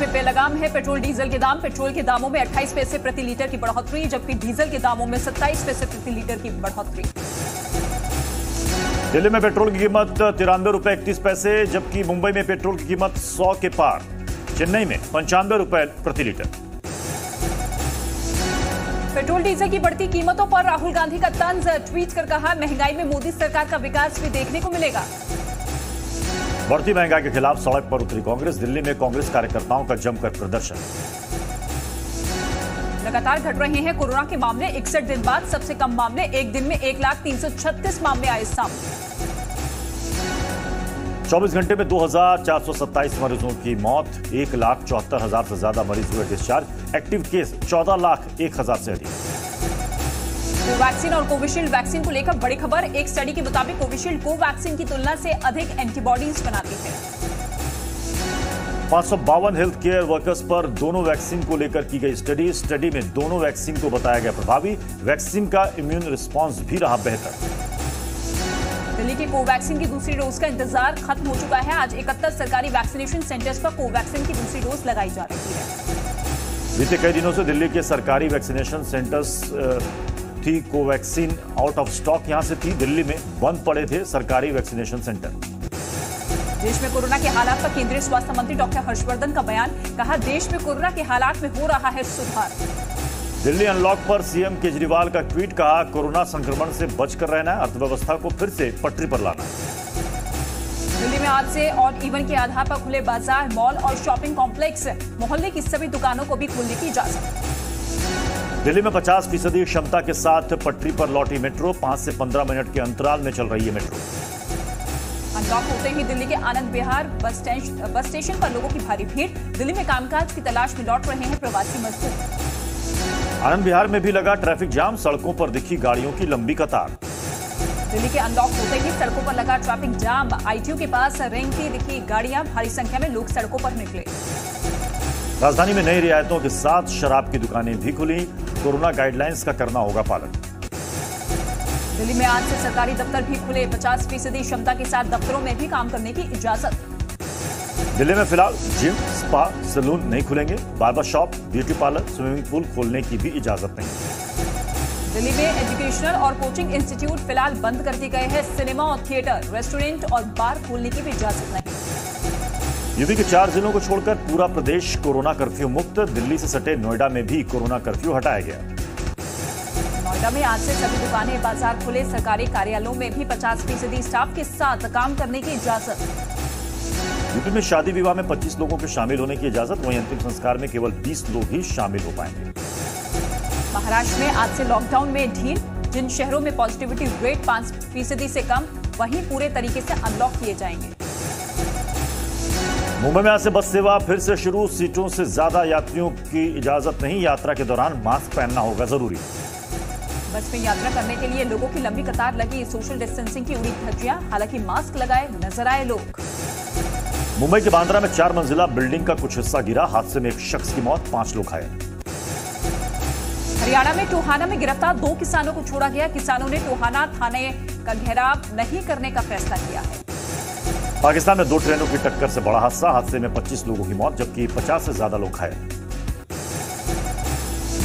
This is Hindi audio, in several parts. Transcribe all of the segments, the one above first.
में बेलगाम है पेट्रोल डीजल के दाम। पेट्रोल के दामों में 28 पैसे प्रति लीटर की बढ़ोतरी जबकि डीजल के दामों में 27 पैसे प्रति लीटर की बढ़ोतरी। दिल्ली में पेट्रोल की कीमत तिरानवे रुपए इकतीस पैसे जबकि मुंबई में पेट्रोल की कीमत सौ के पार। चेन्नई में पंचानवे रुपए प्रति लीटर। पेट्रोल डीजल की बढ़ती कीमतों पर राहुल गांधी का तंज ट्वीट कर कहा महँगाई में मोदी सरकार का विकास भी देखने को मिलेगा। बढ़ती महँगाई के खिलाफ सड़क पर उतरी कांग्रेस। दिल्ली में कांग्रेस कार्यकर्ताओं का जमकर प्रदर्शन। लगातार घट रहे हैं कोरोना के मामले। इकसठ दिन बाद सबसे कम मामले एक दिन में एक लाख तीन सौ छत्तीस मामले आए सामने। 24 घंटे में 2,427 मरीजों की मौत एक लाख चौहत्तर हज़ार से ज़्यादा मरीज़ हुए डिस्चार्ज। एक्टिव केस 14 लाख एक हज़ार से अधिक। कोवैक्सीन और कोविशील्ड वैक्सीन को लेकर बड़ी खबर। एक स्टडी के मुताबिक कोविशील्ड कोवैक्सीन की तुलना से अधिक एंटीबॉडीज बनाती है। पाँच सौ बावन हेल्थ केयर वर्कर्स पर दोनों वैक्सीन को लेकर की गई स्टडी स्टडी में दोनों वैक्सीन को बताया गया प्रभावी। वैक्सीन का इम्यून रिस्पांस भी रहा बेहतर। दिल्ली के कोवैक्सीन की दूसरी डोज का इंतज़ार खत्म हो चुका है। आज इकहत्तर सरकारी वैक्सीनेशन सेंटर्स पर कोवैक्सीन की दूसरी डोज लगाई जा रही है। बीते कई दिनों से दिल्ली के सरकारी वैक्सीनेशन सेंटर्स थी कोवैक्सीन आउट ऑफ़ स्टॉक यहाँ से थी दिल्ली में बंद पड़े थे सरकारी वैक्सीनेशन सेंटर देश में कोरोना के हालात पर केंद्रीय स्वास्थ्य मंत्री डॉक्टर हर्षवर्धन का बयान कहा देश में कोरोना के हालात में हो रहा है सुधार। दिल्ली अनलॉक पर सीएम केजरीवाल का ट्वीट कहा कोरोना संक्रमण से बचकर रहना अर्थव्यवस्था को फिर से पटरी पर लाना दिल्ली में आज से ऑड इवन के आधार पर खुले बाज़ार मॉल और शॉपिंग कॉम्प्लेक्स मोहल्ले की सभी दुकानों को भी खोलने की इजाज़त। दिल्ली में 50 फ़ीसदी क्षमता के साथ पटरी पर लौटी मेट्रो पाँच से 15 मिनट के अंतराल में चल रही है मेट्रो। अनलॉक होते ही दिल्ली के आनंद विहार बस बस स्टेशन पर लोगों की भारी भीड़। दिल्ली में कामकाज की तलाश में लौट रहे हैं प्रवासी मजदूर। आनंद विहार में भी लगा ट्रैफ़िक जाम सड़कों पर दिखी गाड़ियों की लंबी कतार। दिल्ली के अनलॉक होते ही सड़कों पर लगा ट्रैफ़िक जाम। आईटीयू के पास रेंगती दिखी गाड़ियाँ भारी संख्या में लोग सड़कों पर निकले। राजधानी में नई रियायतों के साथ शराब की दुकानें भी खुली। कोरोना गाइडलाइंस का करना होगा पालन। दिल्ली में आज से सरकारी दफ्तर भी खुले 50 फ़ीसदी क्षमता के साथ दफ्तरों में भी काम करने की इजाज़त। दिल्ली में फ़िलहाल जिम स्पा सैलून नहीं खुलेंगे। Barber shop beauty parlour swimming pool खोलने की भी इजाज़त नहीं। दिल्ली में एजुकेशनल और कोचिंग इंस्टीट्यूट फ़िलहाल बंद कर दिए गए हैं सिनेमा और थिएटर रेस्टोरेंट और बार खोलने की भी इजाज़त नहीं। यूपी के चार जिलों को छोड़कर पूरा प्रदेश कोरोना कर्फ्यू मुक्त दिल्ली से सटे नोएडा में भी कोरोना कर्फ्यू हटाया गया। नोएडा में आज से सभी दुकानें बाज़ार खुले सरकारी कार्यालयों में भी 50 फ़ीसदी स्टाफ के साथ काम करने की इजाज़त। यूपी में शादी विवाह में 25 लोगों के शामिल होने की इजाज़त वहीं अंतिम संस्कार में केवल 20 लोग ही शामिल हो पाएँगे। महाराष्ट्र में आज से लॉकडाउन में ढील जिन शहरों में पॉजिटिविटी रेट पाँच फ़ीसदी से कम वहीं पूरे तरीके से अनलॉक किए जाएँगे। मुंबई में आज से बस सेवा फिर से शुरू। सीटों से ज़्यादा यात्रियों की इजाज़त नहीं। यात्रा के दौरान मास्क पहनना होगा ज़रूरी। बस में यात्रा करने के लिए लोगों की लंबी कतार लगी। सोशल डिस्टेंसिंग की उड़ी धज्जियाँ। हालाँकि मास्क लगाए नज़र आए लोग। मुंबई के बांद्रा में चार मंजिला बिल्डिंग का कुछ हिस्सा गिरा। हादसे में एक शख्स की मौत। पाँच लोग घायल। हरियाणा में टोहाना में गिरफ़्तार दो किसानों को छोड़ा गया। किसानों ने टोहाना थाने का घेराव नहीं करने का फैसला किया है। पाकिस्तान में दो ट्रेनों की टक्कर से बड़ा हादसा। हादसे में 25 लोगों की मौत जबकि 50 से ज़्यादा लोग घायल।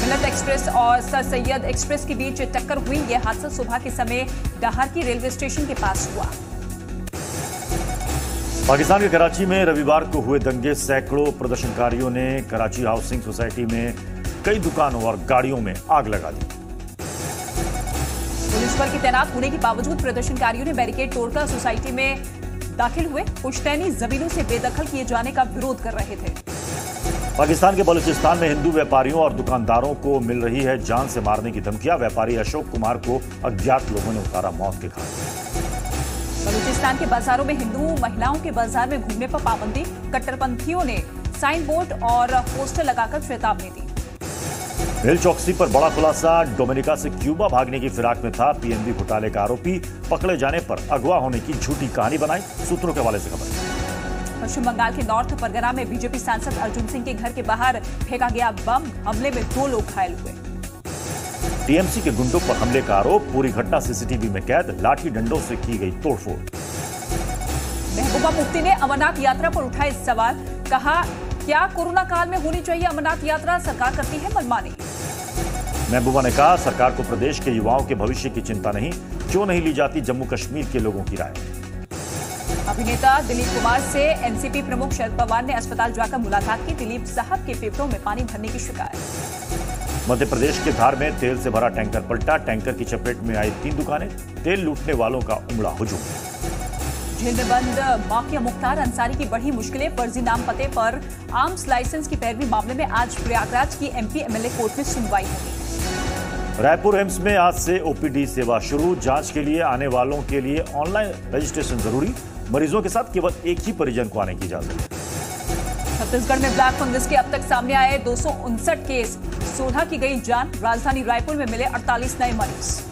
मिलत एक्सप्रेस और सर सैयद एक्सप्रेस के बीच टक्कर हुई। यह हादसा सुबह के समय डहार की रेलवे स्टेशन के पास हुआ। पाकिस्तान के कराची में रविवार को हुए दंगे। सैकड़ों प्रदर्शनकारियों ने कराची हाउसिंग सोसाइटी में कई दुकानों और गाड़ियों में आग लगा दी। पुलिस बल की तैनात होने के बावजूद प्रदर्शनकारियों ने बैरिकेड तोड़कर सोसाइटी में दाखिल हुए। पुश्तैनी जमीनों से बेदखल किए जाने का विरोध कर रहे थे। पाकिस्तान के बलूचिस्तान में हिंदू व्यापारियों और दुकानदारों को मिल रही है जान से मारने की धमकियाँ। व्यापारी अशोक कुमार को अज्ञात लोगों ने उतारा मौत के घाट। बलूचिस्तान के बाजारों में हिंदू महिलाओं के बाज़ार में घूमने पर पाबंदी। कट्टरपंथियों ने साइन बोर्ड और पोस्टर लगाकर चेतावनी दी। मेल चौकसी पर बड़ा खुलासा। डोमिनिका से क्यूबा भागने की फिराक में था पीएनबी घोटाले का आरोपी। पकड़े जाने पर अगवा होने की झूठी कहानी बनाई। सूत्रों के हवाले से खबर। पश्चिम बंगाल के नॉर्थ परगना में बीजेपी सांसद अर्जुन सिंह के घर के बाहर फेंका गया बम। हमले में दो लोग घायल हुए। टीएमसी के गुंडों पर हमले का आरोप। पूरी घटना सीसीटीवी में कैद। लाठी डंडों से की गई तोड़फोड़। महबूबा मुफ्ती ने अमरनाथ यात्रा पर उठाए सवाल। कहा क्या कोरोना काल में होनी चाहिए अमरनाथ यात्रा? सरकार करती है मनमानी। महबूबा ने कहा सरकार को प्रदेश के युवाओं के भविष्य की चिंता नहीं। क्यों नहीं ली जाती जम्मू कश्मीर के लोगों की राय? अभिनेता दिलीप कुमार से एनसीपी प्रमुख शरद पवार ने अस्पताल जाकर मुलाकात की। दिलीप साहब के फेफड़ों में पानी भरने की शिकायत। मध्य प्रदेश के धार में तेल से भरा टैंकर पलटा। टैंकर की चपेट में आई तीन दुकानें। तेल लूटने वालों का उमड़ा हुजूम। जेल में बंद। माफिया मुख्तार अंसारी की बढ़ी मुश्किलें। फर्जी नाम पते पर आर्म्स लाइसेंस की पैरवी मामले में आज प्रयागराज की एमपी एमएलए कोर्ट में सुनवाई होगी। रायपुर एम्स में आज से ओपीडी सेवा शुरू। जाँच के लिए आने वालों के लिए ऑनलाइन रजिस्ट्रेशन ज़रूरी। मरीजों के साथ केवल एक ही परिजन को आने की इजाज़त। छत्तीसगढ़ में ब्लैक फंगस के अब तक सामने आए दो सौ उनसठ केस। सोलह की गई जान। राजधानी रायपुर में मिले 48 नए मरीज़।